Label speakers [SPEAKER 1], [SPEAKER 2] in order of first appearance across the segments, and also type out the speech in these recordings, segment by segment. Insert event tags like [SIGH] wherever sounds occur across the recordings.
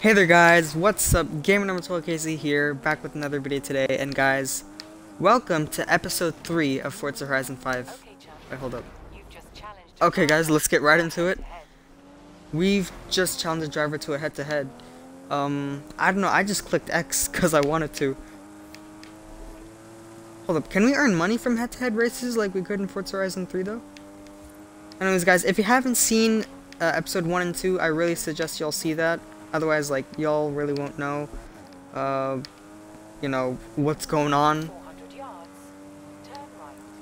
[SPEAKER 1] Hey there guys, what's up? Gamer number 12 KZ here, back with another video today, and guys, welcome to episode 3 of Forza Horizon 5. Wait, hold up. Okay guys, let's get right into it. We've just challenged the driver to a head-to-head. -head. Um, I don't know, I just clicked X [LAUGHS] because I wanted to. Hold up, can we earn money from head-to-head -head races like we could in Forza Horizon 3 though? Anyways guys, if you haven't seen uh, episode 1 and 2, I really suggest y'all see that. Otherwise, like, y'all really won't know, uh, you know, what's going on.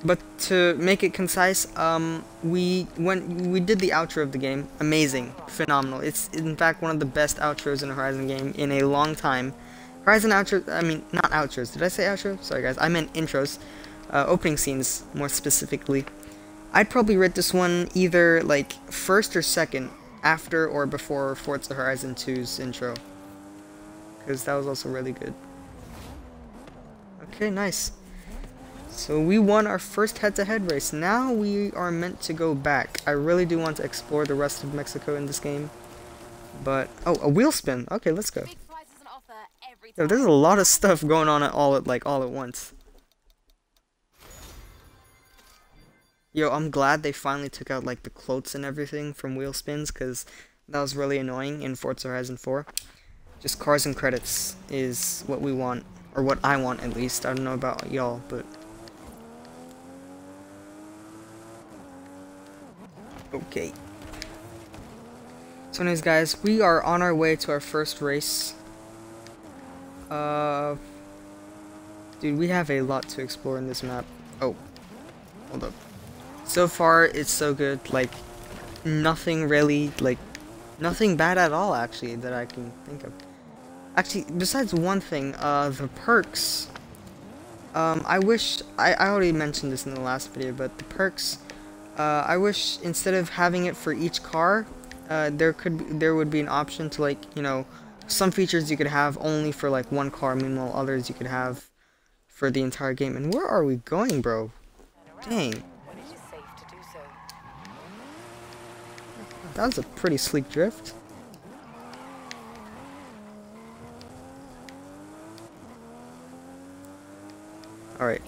[SPEAKER 1] But to make it concise, um, we when we did the outro of the game, amazing, phenomenal. It's in fact one of the best outros in a Horizon game in a long time. Horizon outro, I mean, not outros. Did I say outro? Sorry guys, I meant intros. Uh, opening scenes, more specifically. I'd probably rate this one either like first or second after or before Forza Horizon 2's intro. Because that was also really good. Okay, nice. So we won our first head-to-head -head race. Now we are meant to go back. I really do want to explore the rest of Mexico in this game. But, oh, a wheel spin. Okay, let's go. Yo, there's a lot of stuff going on at all at like all at once. Yo, I'm glad they finally took out like the cloaks and everything from wheel spins because that was really annoying in Forza Horizon 4. Just cars and credits is what we want, or what I want at least. I don't know about y'all, but... Okay. So anyways guys, we are on our way to our first race. Uh... Dude, we have a lot to explore in this map. Oh. Hold up so far it's so good. Like nothing really like nothing bad at all actually that I can think of. Actually besides one thing uh the perks. Um I wish I, I already mentioned this in the last video but the perks uh I wish instead of having it for each car uh there could be, there would be an option to like you know some features you could have only for like one car meanwhile others you could have for the entire game. And where are we going bro? Dang That was a pretty sleek drift. Alright.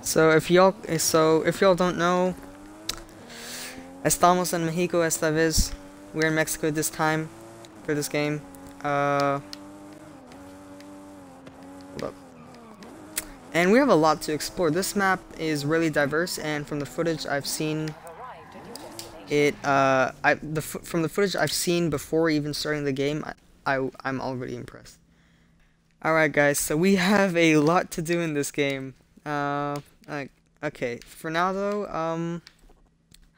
[SPEAKER 1] So if y'all eh, so if y'all don't know Estamos en Mexico esta vez we're in Mexico this time for this game. Uh, hold up. And we have a lot to explore. This map is really diverse, and from the footage I've seen, it uh, I the from the footage I've seen before even starting the game, I, I I'm already impressed. All right, guys. So we [LAUGHS] have a lot to do in this game. Uh, okay. For now, though, um,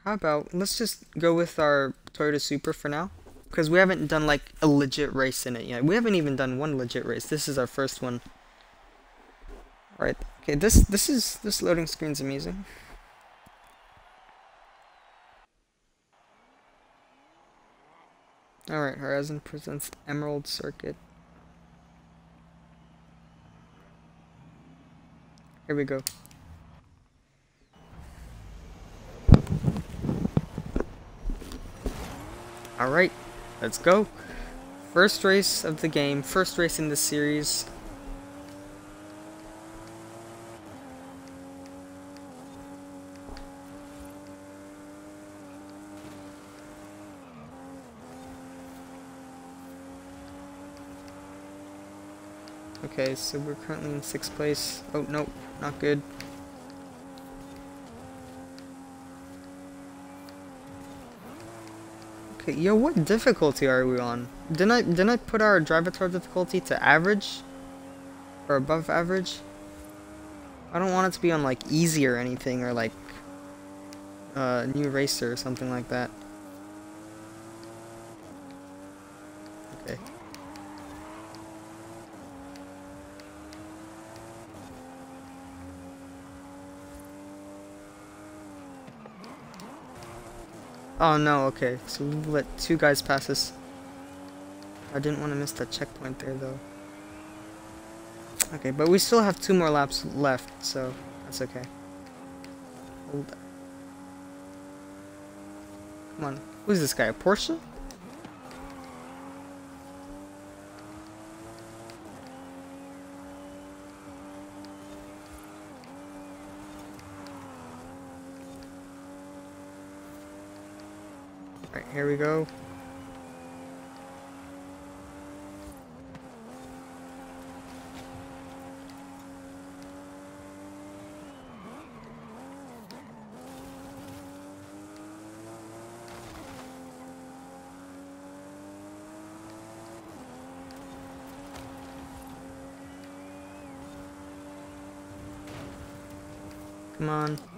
[SPEAKER 1] how about let's just go with our Toyota Supra for now. Because we haven't done like a legit race in it yet. We haven't even done one legit race. This is our first one. Alright. Okay, this this is this loading screen's amazing. Alright, Horizon presents Emerald Circuit. Here we go. Alright, let's go. First race of the game, first race in the series. Okay, so we're currently in sixth place. Oh, nope, not good. Okay, yo, what difficulty are we on? Didn't I didn't I put our driver tour difficulty to average? Or above average? I don't want it to be on like easy or anything or like uh new racer or something like that. Okay. Oh no, okay. So we let two guys pass us. I didn't want to miss that checkpoint there though. Okay, but we still have two more laps left, so that's okay. Hold on. Come on. Who's this guy? A Porsche? Alright, here we go. Come on.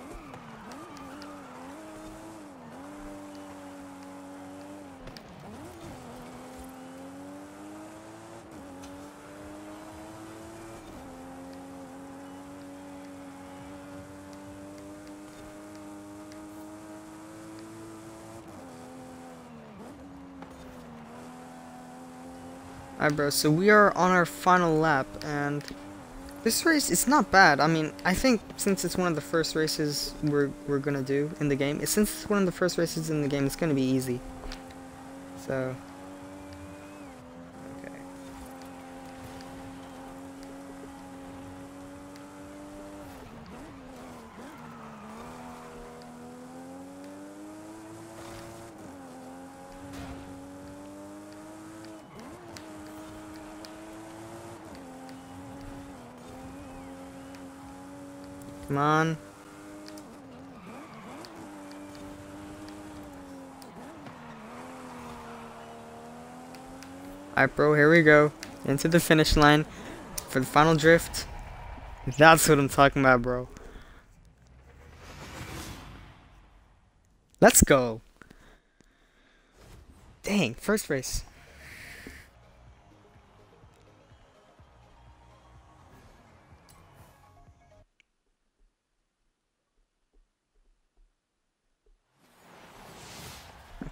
[SPEAKER 1] Alright bro, so we are on our final lap and this race is not bad. I mean, I think since it's one of the first races we're, we're gonna do in the game, since it's one of the first races in the game, it's gonna be easy. So, okay. Come on. Alright, bro, here we go. Into the finish line for the final drift. That's what I'm talking about, bro. Let's go. Dang, first race.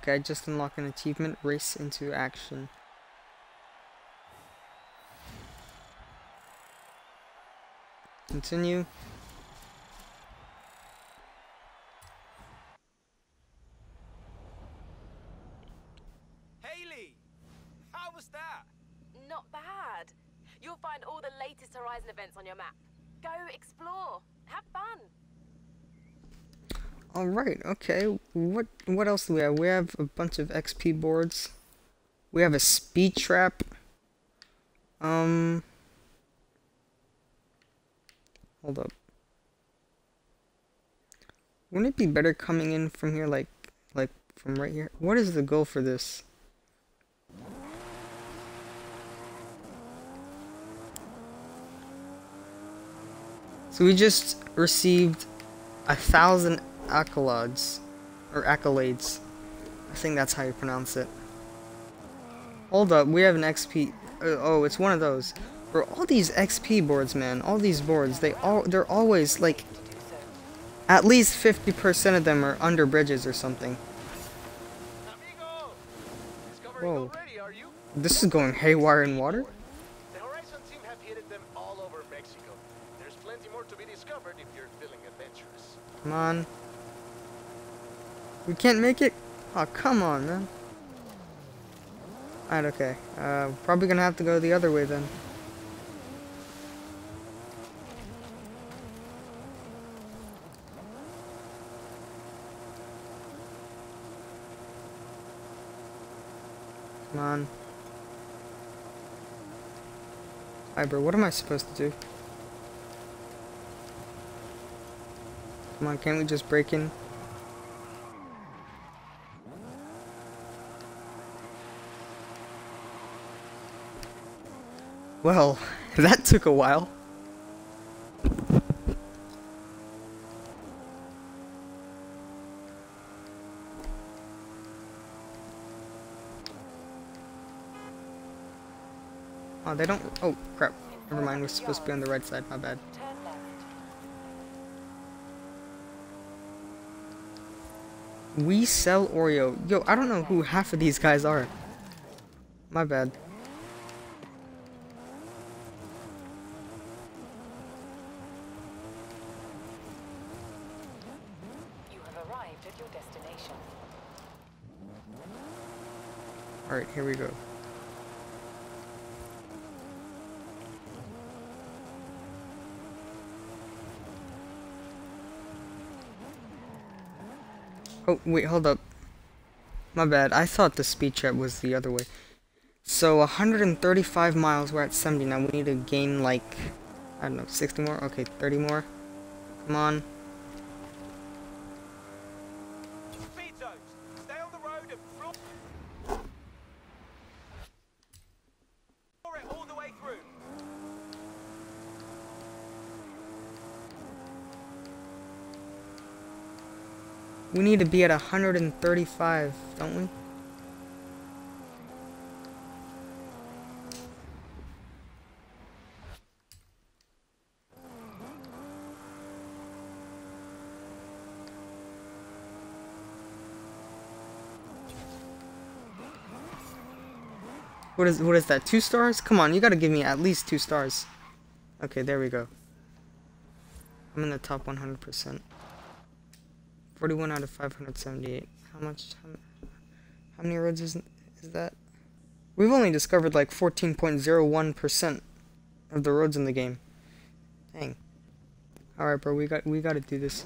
[SPEAKER 1] Okay, I just unlocked an achievement, race into action. Continue.
[SPEAKER 2] Haley! How was that?
[SPEAKER 3] Not bad. You'll find all the latest Horizon events on your map. Go explore. Have fun.
[SPEAKER 1] All right. Okay. What what else do we have? We have a bunch of XP boards. We have a speed trap. Um. Hold up. Wouldn't it be better coming in from here, like, like from right here? What is the goal for this? So we just received a thousand accolades or accolades. I think that's how you pronounce it. Hold up, we have an XP. Uh, oh, it's one of those. For all these XP boards, man, all these boards, they all they're always like at least 50% of them are under bridges or something. Whoa.
[SPEAKER 2] already, are you?
[SPEAKER 1] This is going haywire in water?
[SPEAKER 2] The Horizon team have hit them all over Mexico. There's plenty more to be discovered if you're feeling adventurous.
[SPEAKER 1] Come on. We can't make it? Oh, come on, man. Alright, okay. Uh, probably gonna have to go the other way then. Come on. Alright, bro, what am I supposed to do? Come on, can't we just break in? Well, [LAUGHS] that took a while. Oh, they don't. Oh, crap. Never mind, we're supposed to be on the right side. My bad. We sell Oreo. Yo, I don't know who half of these guys are. My bad. Alright, here we go. Oh, wait, hold up. My bad. I thought the speed trap was the other way. So, 135 miles. We're at 70 now. We need to gain, like, I don't know, 60 more? Okay, 30 more. Come on.
[SPEAKER 2] Speed zones. Stay on the road and floor it all the way through.
[SPEAKER 1] We need to be at 135, don't we? What is what is that? Two stars? Come on, you gotta give me at least two stars. Okay, there we go. I'm in the top 100%. 41 out of 578. How much? How, how many roads is, is that? We've only discovered like 14.01% of the roads in the game. Dang. Alright, bro, we got we got to do this.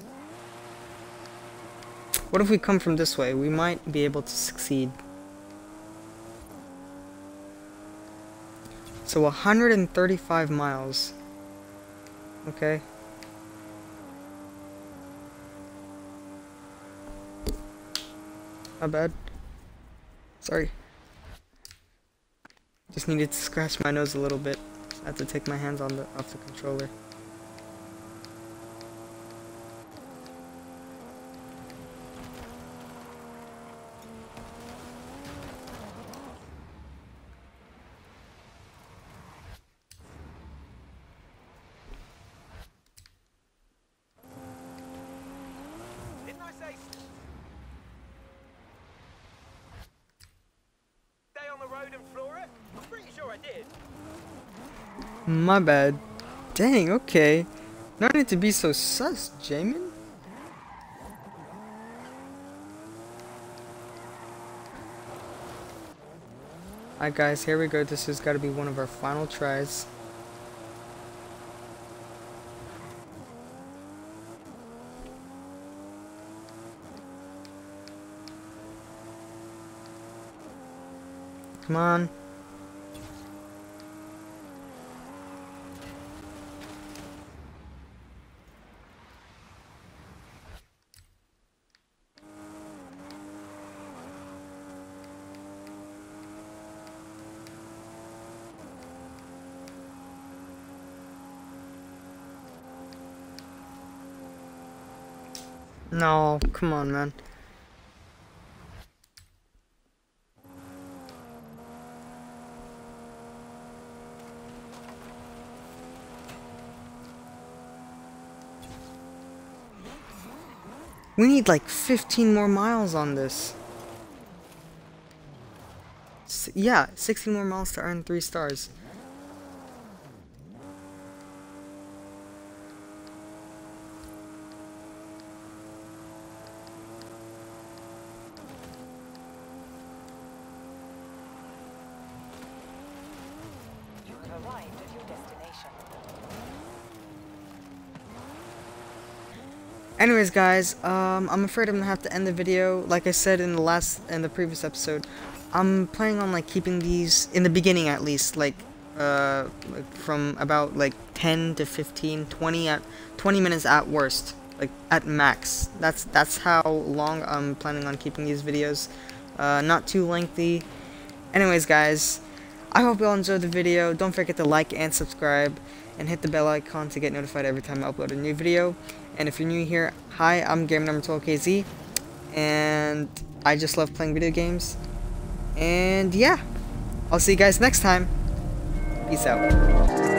[SPEAKER 1] What if we come from this way? We might be able to succeed. So 135 miles. Okay. My bad. Sorry. Just needed to scratch my nose a little bit. I have to take my hands on the off the controller.
[SPEAKER 2] Road and? I'm pretty sure I did.
[SPEAKER 1] My bad. Dang, okay. No need to be so sus, Jamin. Alright guys, here we go. This has got to be one of our final tries. Come on. No, come on, man. We need like 15 more miles on this. S yeah, 16 more miles to earn 3 stars. Anyways, guys, um, I'm afraid I'm gonna have to end the video. Like I said in the last, in the previous episode, I'm planning on like keeping these in the beginning at least, like, uh, like from about like 10 to 15, 20 at 20 minutes at worst, like at max. That's that's how long I'm planning on keeping these videos. Uh, not too lengthy. Anyways, guys, I hope you all enjoyed the video. Don't forget to like and subscribe, and hit the bell icon to get notified every time I upload a new video. And if you're new here, hi, I'm Game Number 12KZ, and I just love playing video games. And yeah, I'll see you guys next time. Peace out.